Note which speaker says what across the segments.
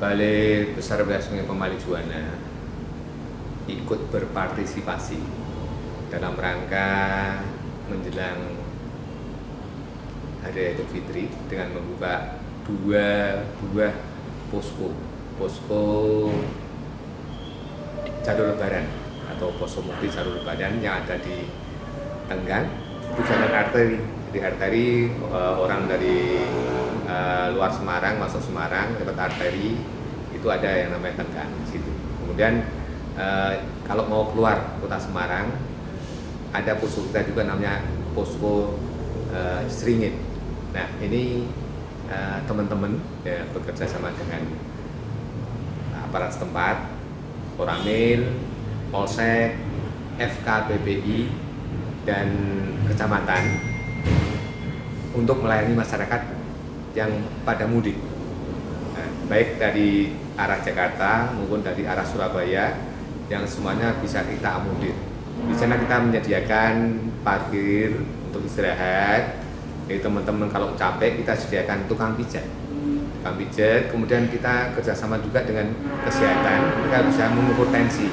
Speaker 1: Balai Besar Wilayah Sungai Pemali Juwana ikut berpartisipasi dalam rangka menjelang Hari Idul Fitri dengan membuka dua buah posko. Posko jalur lebaran atau posko mukti jalur lebaran yang ada di Tenggang itu jalan arteri. Di arteri uh, orang dari uh, luar Semarang masuk Semarang lewat arteri itu ada yang namanya Tenggang di situ. Kemudian uh, kalau mau keluar kota Semarang ada posko kita juga namanya posko uh, Seringit nah ini teman-teman ya, bekerja sama dengan aparat setempat, Koramil, Polsek, FKBPI, dan kecamatan untuk melayani masyarakat yang pada mudik, nah, baik dari arah Jakarta maupun dari arah Surabaya yang semuanya bisa kita amudir. Di sana kita menyediakan parkir untuk istirahat. Jadi teman-teman kalau capek kita sediakan tukang pijat tukang pijat, kemudian kita kerjasama juga dengan kesehatan, mereka bisa mengukur tensi.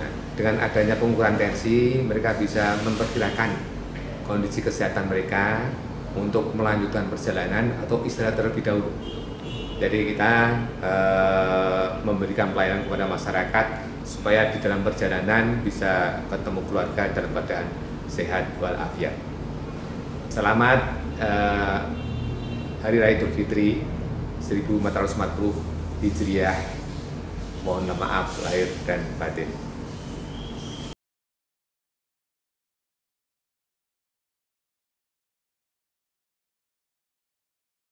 Speaker 1: Nah, dengan adanya pengukuran tensi, mereka bisa memperkirakan kondisi kesehatan mereka untuk melanjutkan perjalanan atau istirahat terlebih dahulu. Jadi kita e, memberikan pelayanan kepada masyarakat supaya di dalam perjalanan bisa ketemu keluarga dalam keadaan sehat walafiat. Selamat e, Hari Raya Idul Fitri 1440 Hijriah. Mohon maaf lahir dan batin.